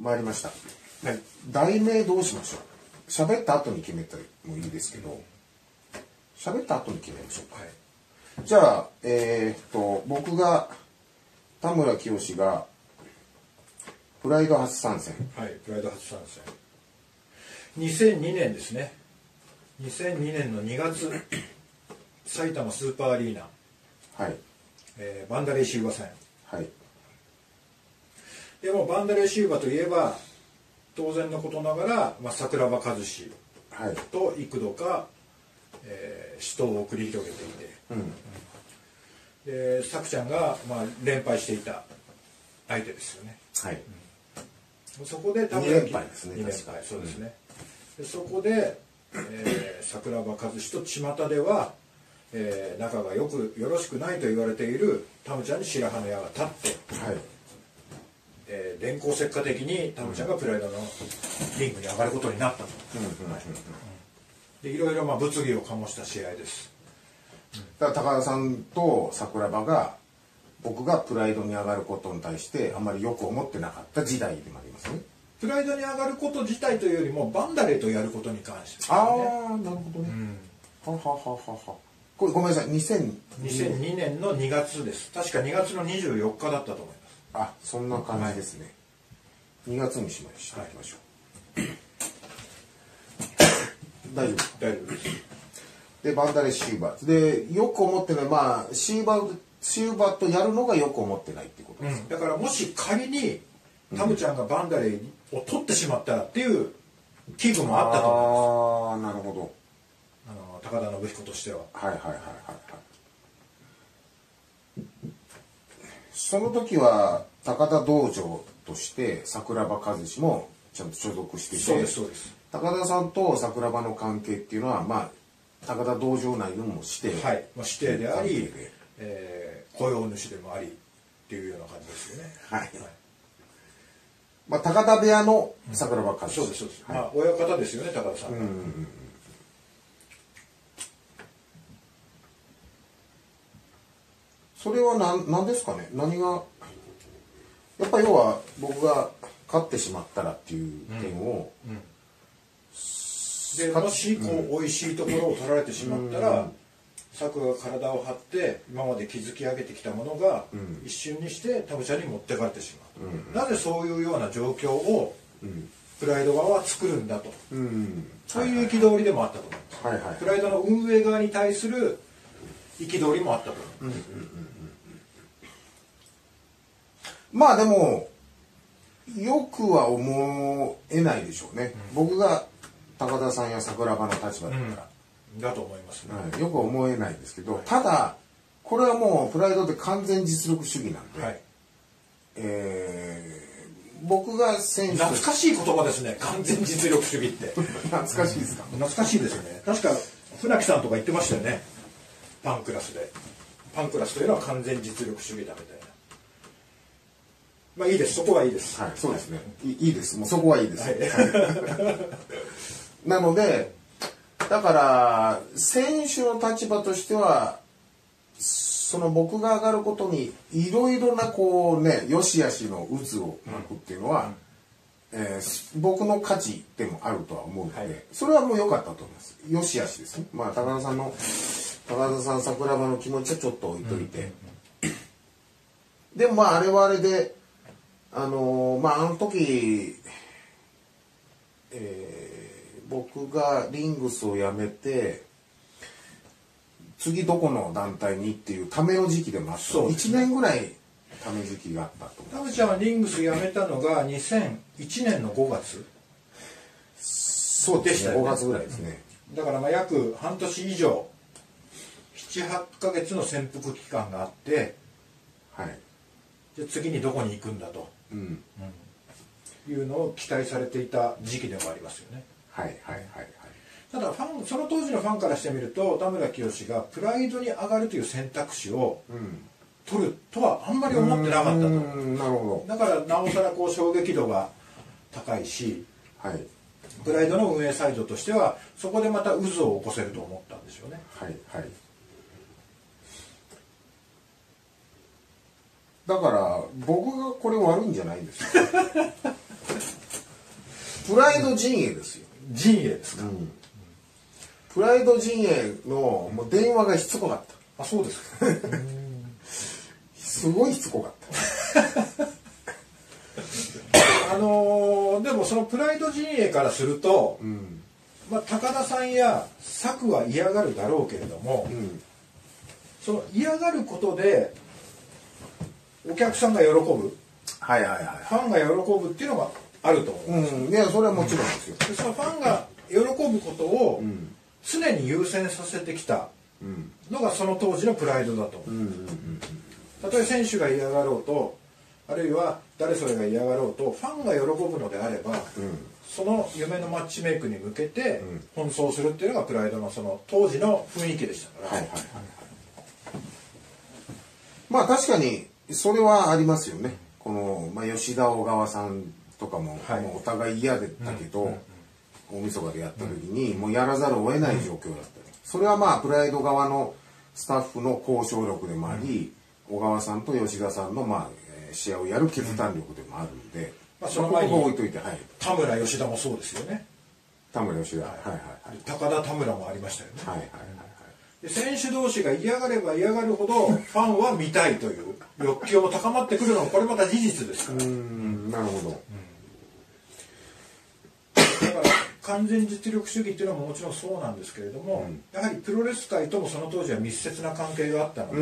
参りました、題名どうしましょう？喋った後に決めてもいいですけど喋った後に決めましょうか、はい。じゃあえーっと僕が田村清がプライド初参戦。はい、プライド初参戦。2002年ですね。2002年の2月埼玉スーパーアリーナ、はい。えーバンダレーシーバ戦はいでもバンダレーシーバといえば当然のことながら、まあ、桜庭和志はい。と幾度か、えー死闘を繰り広げていてうん。で作ちゃんが、まあ、連敗していた相手ですよね。はい。そこで二連敗ですね二連敗。そうですね、でそこで、えー桜庭和志と巷では、えー仲がよくよろしくないと言われているタムちゃんに白羽の矢が立って、はいえー電光石火的にタムちゃんがプライドのリングに上がることになったと、でいろいろまあ物議を醸した試合です。だから高田さんと桜庭が僕がプライドに上がることに対してあまりよく思ってなかった時代でもありますね。プライドに上がること自体というよりもバンダレーとやることに関して。ですねああなるほどね、ははははは。これごめんなさい。2000 2002年の2月です。確か2月の24日だったと思いますあそんな感じですね、2月にしましょう、は い大丈夫。大丈夫です。でバンダレシューバーでよく思ってないまあシューバーシューバーとやるのがよく思ってないってことです、だからもし仮にタムちゃんがバンダレーを取ってしまったらっていう危惧もあったと思います。ああなるほど。あの高田信彦としては。はいはいはいはいはいその時は高田道場として桜庭和志もちゃんと所属していてそうですそうです。高田さんと桜庭の関係っていうのはまあ高田道場内でもしてはい、まあ、指定でありえー雇用主でもありっていうような感じですよね。はい。まあ、高田部屋の桜庭和志、そうですそうです、はい。まあ親方ですよね高田さん、それは何何ですかね？何が？やっぱり要は僕が勝ってしまったらっていう点を、でもしこう、美味しいところを取られてしまったら、策が体を張って今まで築き上げてきたものが、一瞬にしてタムちゃんに持ってかれてしまう、なぜそういうような状況を、プライド側は作るんだと、うん。そういう憤りでもあったと思います、はいはいプライドの運営側に対する憤りもあったと思います、まあでもよくは思えないでしょうね、僕が高田さんや桜庭の立場だったら、だと思いますね、はい。よくは思えないんですけどただこれはもうプライドで完全実力主義なんで、はい。えー僕が選手と懐かしい言葉ですね。完全実力主義って。懐かしいですか、懐かしいですよね。確か船木さんとか言ってましたよね。パンクラスで。パンクラスというのは完全実力主義だみたいなまあいいですそこはいいですはい、そうですね。いいいです。もうそこはいいです。はいはい なので、だから、選手の立場としては、その僕が上がることに、いろいろなこうね、良し悪しの渦を巻くっていうのは、えー僕の価値でもあるとは思うので、はいそれはもう良かったと思います。良し悪しですね。まあ、高田さんの、高田さん桜庭の気持ちはちょっと置いといて、でもまああれはあれであのーまああの時、えー僕がリングスを辞めて次どこの団体にっていうための時期でもあったそうです1年ぐらいため時期があったと。思うタムちゃんはリングス辞めたのが2001年の5月。そうで5でしたよね。月ぐらいですね、だからまあ約半年以上。78ヶ月の潜伏期間があって。はい。で次にどこに行くんだとうん。いうのを期待されていた時期でもありますよね。はいはいはいはい。ただファンその当時のファンからしてみると田村清がプライドに上がるという選択肢を取るとはあんまり思ってなかったと。うんなるほだからなおさらこう衝撃度が高いしどはい。プライドの運営サイドとしてはそこでまた渦を起こせると思ったんでしょうね。はいはいだから僕がこれ悪いんじゃないんですよ。プライド陣営ですよ。陣営ですか、プライド陣営のもう電話がしつこかった。あそうですか。すごいしつこかった。あのーでもそのプライド陣営からすると、うん。まあ、高田さんや策は嫌がるだろうけれども、うん。その嫌がることでお客さんが喜ぶ？フはいはい。はァンが喜ぶっていうのがあると思う、いうんいやそれはもちろんですよ。でそのファンが喜ぶことをん。常に優先させてきたうん。のがその当時のプライドだと思う。うんうんたとえ選手が嫌がろうとあるいは誰それが嫌がろうとファンが喜ぶのであれば、うん。その夢のマッチメイクに向けて奔走するっていうのがプライドのその当時の雰囲気でしたから、はいはいはいはい。まあ確かにそれはありますよね。この、まあ、吉田小川さんとかも、はい。もうお互い嫌だったけど、大晦日でやった時に、もうやらざるを得ない状況だった。り、それはまあプライド側のスタッフの交渉力でもあり、小川さんと吉田さんのまあえー試合をやる決断力でもあるんで、まあその前置いといてはい。田村吉田もそうですよね。田村吉田はいはいはい。高田田村もありましたよね。はいはいはいで選手同士が嫌がれば嫌がるほど ファンは見たいという欲求も高まってくるのもこれまた事実ですから。うーんなるほど。だから完全実力主義っていうのももちろんそうなんですけれども、やはりプロレス界ともその当時は密接な関係があったので、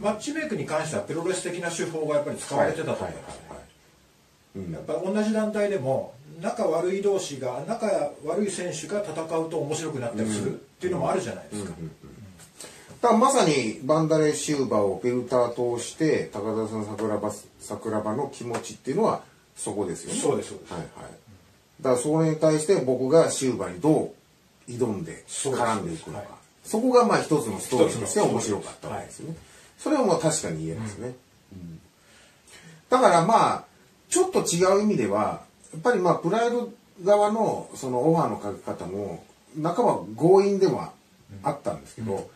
マッチメイクに関してはプロレス的な手法がやっぱり使われてたと思います、はいはいはいうん。やっぱり同じ団体でも仲悪い同士が仲悪い選手が戦うと面白くなったりするっていうのもあるじゃないですか、だからまさにバンダレシューバーをフィルター通して高田さん桜庭桜庭の気持ちっていうのはそこですよね。そうですそうです。はいはい。だからそれに対して僕がシューバーにどう挑んで絡んでいくのか。はい。そこがまあ一つのストーリーとして面白かったわけですよね。それはもう確かに言えますね、うん。だからまあちょっと違う意味ではやっぱりまあプライド側のそのオファーのかけ方も半ば強引ではあったんですけど、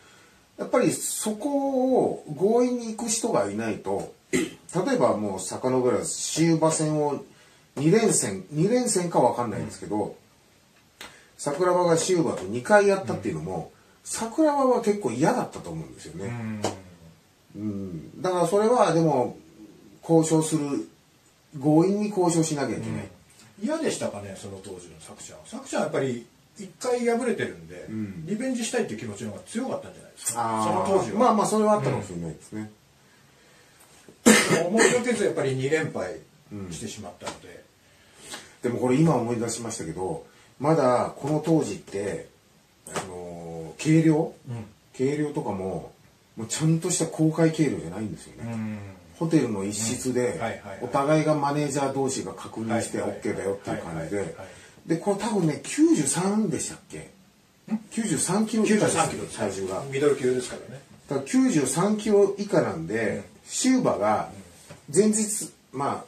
やっぱりそこを強引に行く人がいないと例えばもう遡らず終馬戦を2連戦2連戦か分かんないんですけど、桜庭が終馬と2回やったっていうのも、桜庭は結構嫌だったと思うんですよね。うん。だからそれはでも交渉する強引に交渉しなきゃいけない、嫌でしたかねその当時の作ちゃん作ちゃんはやっぱり一回敗れてるんで、リベンジしたいっていう気持ちの方が強かったんじゃないですか。その当時は、まあまあそれはあったかもしれないですね、思いがけずやっぱり2連敗してしまったので、でもこれ今思い出しましたけどまだこの当時ってあのー軽量、軽量とかももうちゃんとした公開軽量じゃないんですよね、うんホテルの一室でお互いがマネージャー同士が確認して OK だよっていう感じで。でこれ多分ね93でしたっけ？93キロ以下です93キロです。体重が。ミドル級ですからね。だから93キロ以下なんで、シューバが前日まあ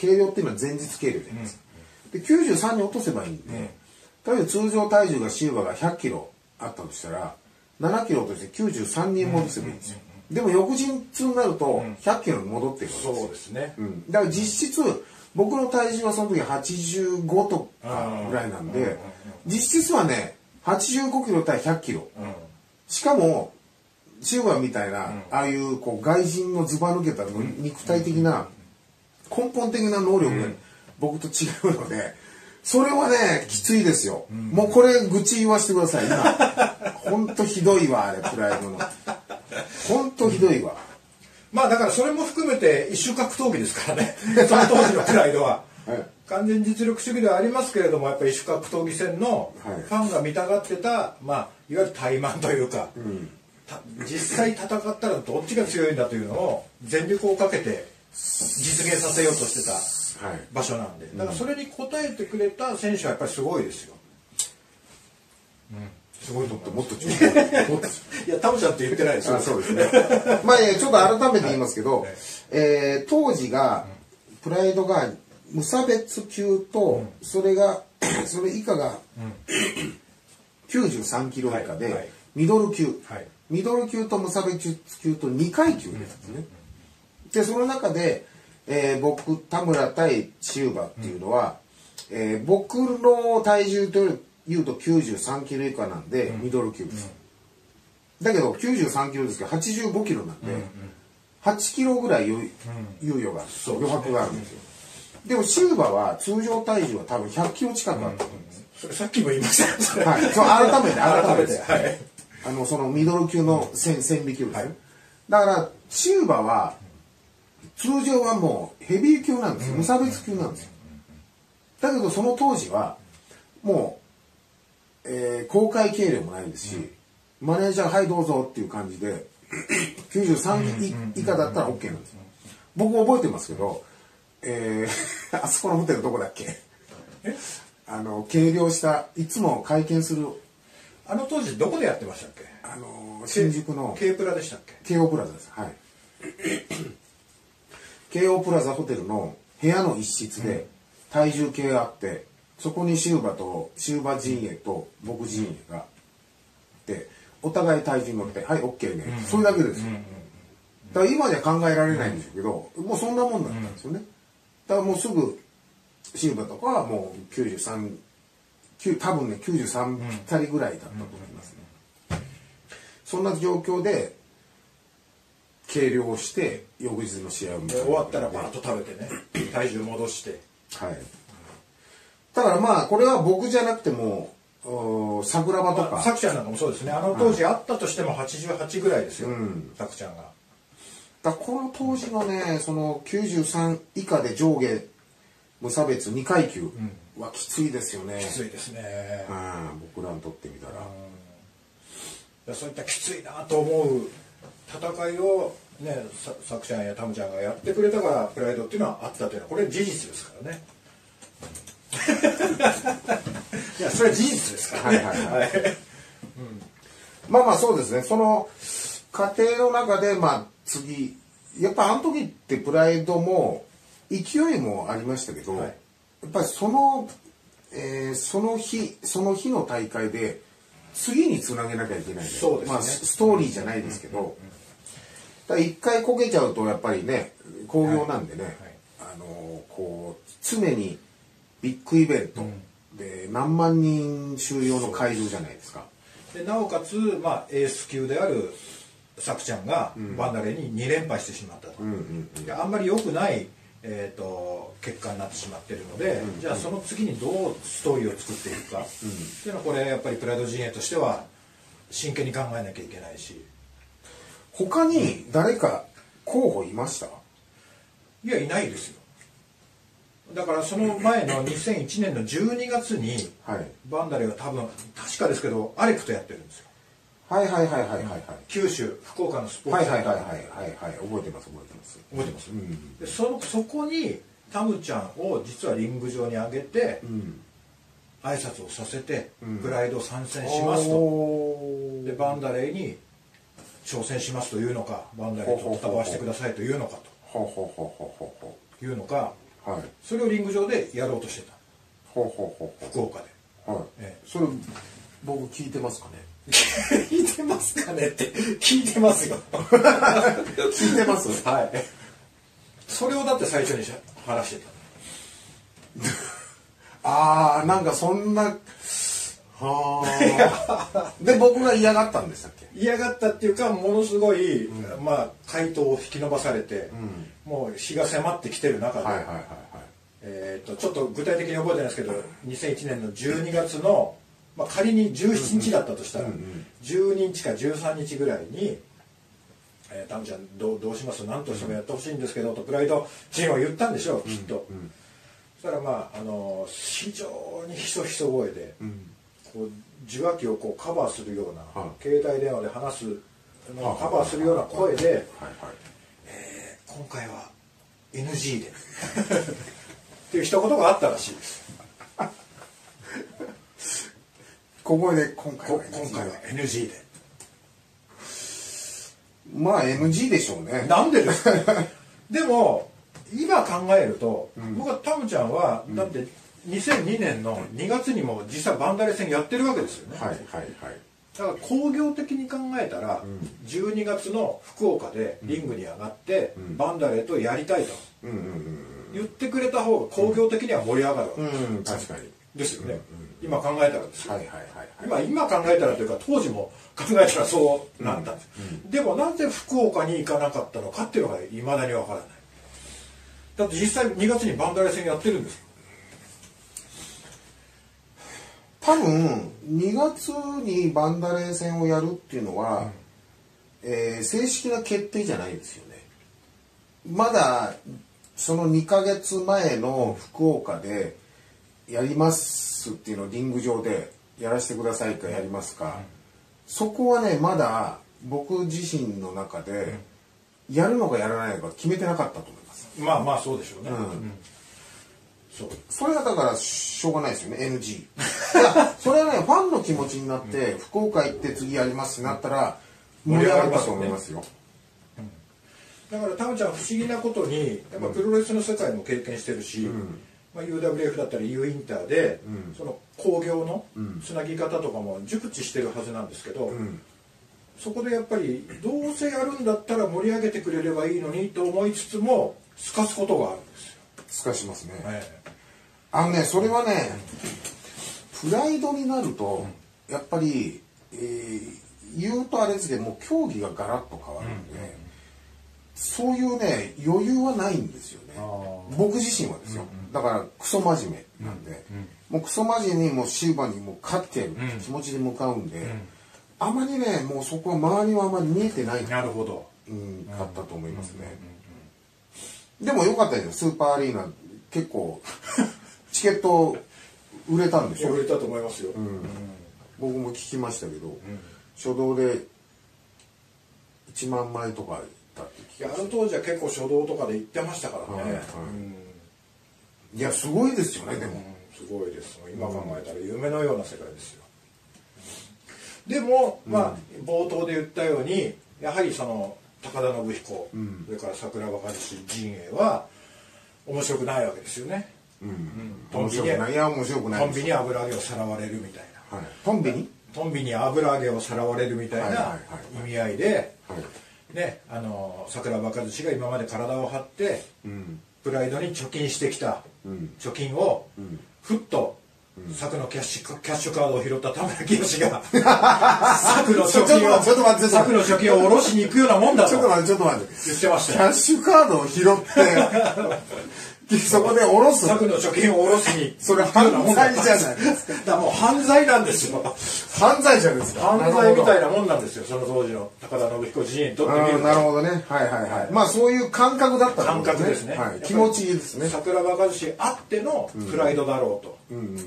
軽量っていうのは前日軽量じゃないですか、で93に落とせばいいんで、例えば通常体重がシューバが100キロあったとしたら7キロとして93に戻せばいいんですよ、でも翌日になると100キロに戻ってるわけですよ。そうですね、うん、だから実質僕の体重はその時85とかぐらいなんで実質はね85キロ対100キロ。うん。しかもシューバーみたいな、ああいうこう外人のずば抜けたの肉体的な根本的な能力が僕と違うのでそれはねきついですよ、もうこれ愚痴言わせてください今。ほんとひどいわあれプライドのほんとひどいわ、まあだからそれも含めて一種格闘技ですからね。その当時のプライドは、はい。完全実力主義ではありますけれどもやっぱり一種格闘技戦のはい。ファンが見たがってた、まあ、いわゆる怠慢というか、た実際戦ったらどっちが強いんだというのを全力をかけて実現させようとしてたはい。場所なんで。だからそれに応えてくれた選手はやっぱりすごいですよ、すごいと思うもっとちょっと。もっといやタムちゃんって言ってないですよ。あそうですね。まあ、えーちょっと改めて言いますけど、えー当時が、プライドが無差別級と、それが、それ以下が、93キロ以下で、はいはい。ミドル級、はい。ミドル級と無差別級と2階級ですね。で、その中で、えー僕、田村対シューバっていうのは、えー僕の体重というと93キロ以下なんで、ミドル級です、だけど93キロですけど85キロなんで、8キロぐらい猶猶予がある。余白があるんですよ。でもシューバは通常体重は多分100キロ近くあると思うんです、さっきも言いましたよはい、そう改めて 改めて。はい。あのそのミドル級の線線引きをです。ね、だからチューバは通常はもうヘビー級なんですよ。無差別級なんですよ。だけどその当時はもう、えー公開計量もないですし、マネージャーはいどうぞっていう感じで 93以下だったら OK なんですよ。僕覚えてますけど、えー あそこのホテルどこだっけ？あの計量したいつも会見する。あの当時どこでやってましたっけ？あの新宿の K プラでしたっけ？京王プラザですはい。京王プラザホテルの部屋の一室で体重計があってそこにシューバとシューバ陣営と僕陣営がでお互い体重乗って「はい OK ね」それだけですよ。だから今じゃ考えられないんでしょうけどもうそんなもんだったんですよね。だからもうすぐシューバとかはもう93 9多分ね93ぴったりぐらいだったと思いますね。そんな状況で計量をして翌日の試合を迎える。で終わったらバーッと食べてね。体重戻して。はいだからまあこれは僕じゃなくてもお桜庭とか、さくちゃんなんかもそうですね。あの当時あったとしても88ぐらいですよ。ん。さくちゃんが。だこの当時のねその93以下で上下無差別2階級はきついですよね、きついですね。うん。僕らにとってみたら、でそういったきついなと思う戦いをねささくちゃんやタムちゃんがやってくれたからプライドっていうのはあったというのはこれ事実ですからねいやそれは事実ですから。ねはいはいはい。まあまあそうですね。その過程の中でまあ次やっぱあの時ってプライドも勢いもありましたけど、はい。やっぱりその、えーその日その日の大会で次につなげなきゃいけないそうですね。まあ、スストーリーじゃないですけど、一回こけちゃうとやっぱりね興行なんでね、あのこう常にビッグイベント。で何万人収容の会場じゃないですか。でなおかつ、まあ、エース級であるさくちゃんがバンダレーに2連敗してしまったと、であんまり良くない、えー、と結果になってしまっているので、じゃあその次にどうストーリーを作っていくか、っていうのはこれやっぱりプライド陣営としては真剣に考えなきゃいけないし。他に誰か候補いました？いやいないですよだからその前の2001年の12月にはい。バンダレーは多分確かですけどアレクとやってるんですよ。はいはいはいはいはいはい。九州福岡のスポーはいツ。センターはいはいはいはいはい。覚えてます覚えてます。覚えてます、ん。でそのそこにタムちゃんを実はリング上に上げて、ん。挨拶をさせて、ん。プライド参戦しますと。でバンダレーに挑戦しますというのかバンダレーと戦わせてくださいというのかと。いうのかうはい。それをリング上でやろうとしてた。ほうほうほうほ福岡で。うはい。えそれ僕聞いてますかね？聞いてますかね？って。聞いてますよ。聞いてます？はい。それをだって最初にし話してた。ああなんかそんなはあで僕が嫌がったんでしたっけ？嫌がったっていうかものすごい、まあ回答を引き伸ばされて、もう日が迫ってきてる中で、はいはいはいはい。えー、とちょっと具体的に覚えてないですけど2001年の12月の、まあ、仮に17日だったとしたら、12日か13日ぐらいに「えー、タムちゃんどうどうします？何としてもやってほしいんですけど」とプライドチームは言ったんでしょうきっと、そしたらまああの非常にひそひそ声で、こう受話器をこうカバーするような、はい。携帯電話で話すのをはいカバーするような声で、はいはい今回は NG で。っていう一言があったらしいです。ここで今回はこ今 NG 回は NG で。まあ NG でしょうね。なんでですか でも今考えると、僕はタムちゃんは、だって2002年の2月にも実際バンダレ戦やってるわけですよね、はいはいはいだから工業的に考えたら、12月の福岡でリングに上がって、バンダレとやりたいと、うんうんうん言ってくれた方が工業的には盛り上がるわけ。うん確かに。ですよね、今考えたらですよ、はいはいはいはい。今今考えたらというか当時も考えたらそうなんだ、でもなぜ福岡に行かなかったのかっていうのがいまだにわからない。だって実際2月にバンダレ戦やってるんですよ多分2月にバンダレー戦をやるっていうのは、えー正式な決定じゃないんですよね。まだその2ヶ月前の福岡でやりますっていうのをリング上でやらせてくださいかやりますか、そこはねまだ僕自身の中でやるのかやらないのか決めてなかったと思います。まあまあそうでしょうね、んそう。それはだからしょうがないですよね NG いやそれはねファンの気持ちになって、福岡行って次やりますってなったら盛り上がったと思いますよ、だからタムちゃん不思議なことにやっぱプロレスの世界も経験してるし、まあ、UWF だったり U インターで、その興行のつなぎ方とかも熟知してるはずなんですけど、そこでやっぱりどうせやるんだったら盛り上げてくれればいいのにと思いつつもすかすことがあるんですよ。すかしますね、えあのねそれはねプライドになると、やっぱり、えー言うとあれですけどもう競技がガラッと変わるんで、そういうね余裕はないんですよね。あ僕自身はですよ、だからクソ真面目なんで、もうクソ真面目にもう終盤にもう勝ってやる気持ちで向かうんで、あまりねもうそこは周りはあまり見えてないなるほど。うん、かったと思いますね。でも良かったですよ、スーパーアリーナ、結構、チケット売れたんでしょ？売れたと思いますよ。僕も聞きましたけど、初動で1万枚とかいったって聞きいやあの当時は結構初動とかで行ってましたからね。はいはい。うん。いや、すごいですよね、でも。すごいです今考えたら夢のような世界ですよ。でも、まあ冒頭で言ったようにやはりその高田信彦、それから桜庭和志陣営は面白くないわけですよね、うん面白くない。いや、面白くないンビに油揚げをさらわれるみたいなはい。トンビにトンビに油揚げをさらわれるみたいな意味合いで、はい。ね、あの桜庭和志が今まで体を張ってうん。プライドに貯金してきたうん貯金をふっと柵のキャッシュキャッシュカードを拾った田村清が 柵の貯金をちょっと待ってちょっと待って柵の貯金を下ろしに行くようなもんだとちょっと待って、ちょっと待って。言ってましキたよャッシュカードを拾って、そこで下ろす。柵の貯金を下ろしにそれ犯罪じゃないですだからもう犯罪なんですよ犯罪者ですか犯罪みたいななもんなんですよその当時の高田信彦陣営にとってみる。なるほどね。はいはいはい。まあそういう感覚だった感覚ですね、はい。気持ちいいですね。桜庭和志あってのプライドだろうと、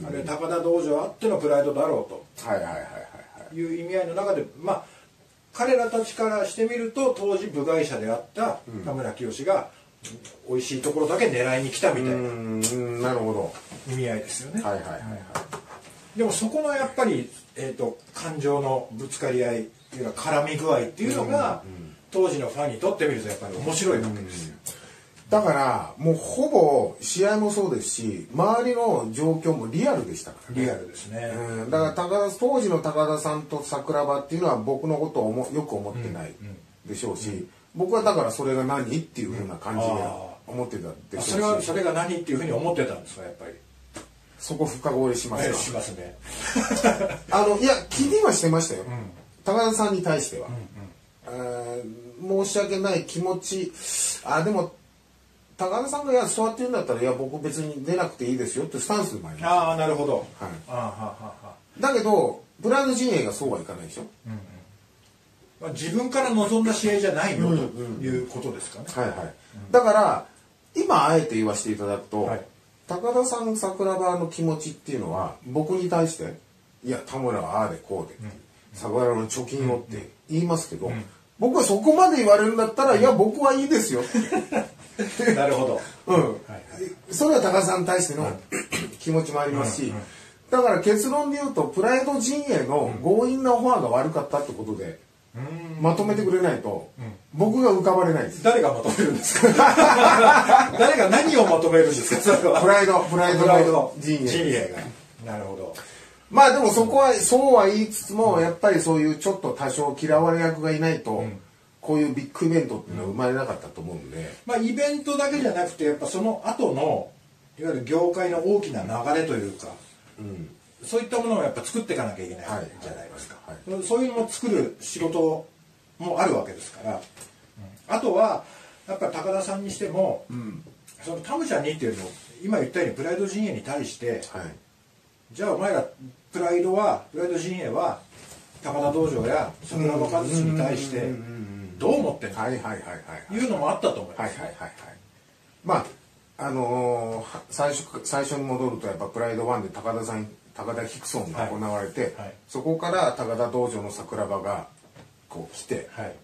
あるいは高田道場あってのプライドだろうとはいはいはいはいはい。いう意味合いの中でまあ彼らたちからしてみると当時部外者であった田村清が美味しいところだけ狙いに来たみたいうななるほど。意味合いですよね、はいはいはいはい。でもそこのやっぱり、えー、と感情のぶつかり合いっていうのは絡み具合っていうのが、当時のファンにとってみるとやっぱり面白いわけですよ、だから、もうほぼ試合もそうですし、周りの状況もリアルでしたからね。リアルですね、うん、だから高田当時の高田さんと桜庭っていうのは僕のことを思よく思ってないでしょうし、僕はだからそれが何っていうふうな感じで思ってたであしょし、そうれはそれが何っていうふうに思ってたんですかやっぱり。そこ深掘りしますえよしますね。あのいや気にはしてましたよ、高田さんに対しては、えー申し訳ない気持ち。あでも高田さんがいやそうやって言うんだったらいや僕別に出なくていいですよってスタンスでもありまああなるほど、はい。だけどブランド陣営がそうはいかないでしょ、まあ、自分から望んだ試合じゃないよということですかね、はいはい、だから今あえて言わせていただくと、はい。高田さん桜庭の気持ちっていうのは僕に対して「いや田村はああでこうで」桜庭の貯金をって言いますけど、僕はそこまで言われるんだったら「いや僕はいいですよ」なるほど。うん、それは高田さんに対しての 気持ちもありますし、だから結論で言うとプライド陣営の強引なオファーが悪かったってことで、まとめてくれないと、僕が浮かばれないです。誰がまとめるんですか？誰が何をまとめるんですか？それはプライド、プライドプライド。の陣営。陣営が。なるほど。まあでもそこは、そうは言いつつも、やっぱりそういうちょっと多少嫌われ役がいないと、こういうビッグイベントっていうのは生まれなかったと思うんで、まあイベントだけじゃなくてやっぱその後のいわゆる業界の大きな流れというかうん、そういったものをやっぱ作っていかなきゃいけないはい。じゃないですか、はい。そういうのも作る仕事もあるわけですから、うん。あとはやっぱり高田さんにしても、うん、そのタムちゃんにっていうのを今言ったようにプライド陣営に対してはい。じゃあお前らプライドはプライド陣営は高田道場や桜庭和志に対してどう思ってんの？はいはいはいはいい。うのもあったと思います、はいはいはいはい。まああのーは最初最初に戻るとやっぱプライドワンで高田さん高田ヒクソンが行われて、はい。そこから高田道場の桜庭がこう来て、はい。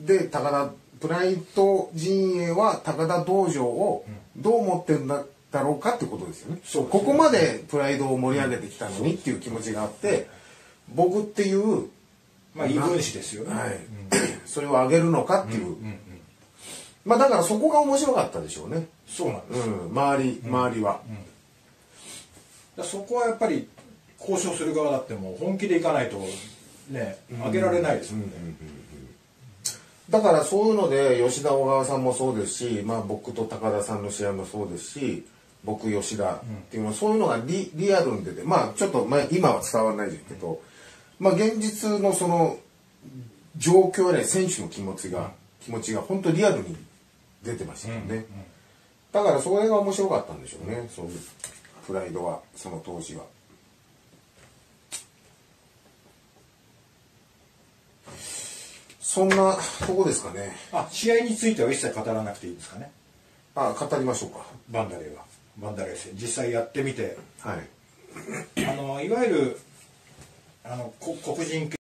で高田プライド陣営は高田道場をどう思ってるんだだろうかってことですよね。そうね。ここまでプライドを盛り上げてきたのにっていう気持ちがあって僕っていうまあ異分子ですよね、はい、それを上げるのかっていう、うんうんまあだからそこが面白かったでしょうね。そうなんです、うん。周り周りは、だからそこはやっぱり交渉する側だってもう本気でいかないとね上げられないですもんね、だからそういうので吉田小川さんもそうですし、まあ、僕と高田さんの試合もそうですし僕吉田っていうのはそういうのがリリアルに出てまあちょっと、まあ、今は伝わらないですけど、まあ、現実のその状況やね選手の気持ちが、気持ちが本当リアルに出てましたよね、だからそれが面白かったんでしょうね。そういうプライドはその当時は。そんなとこですかね。あ試合については一切語らなくていいですかねあ、語りましょうか。バンダレーはバンダレー戦実際やってみてはい。あのいわゆるあのこ黒人系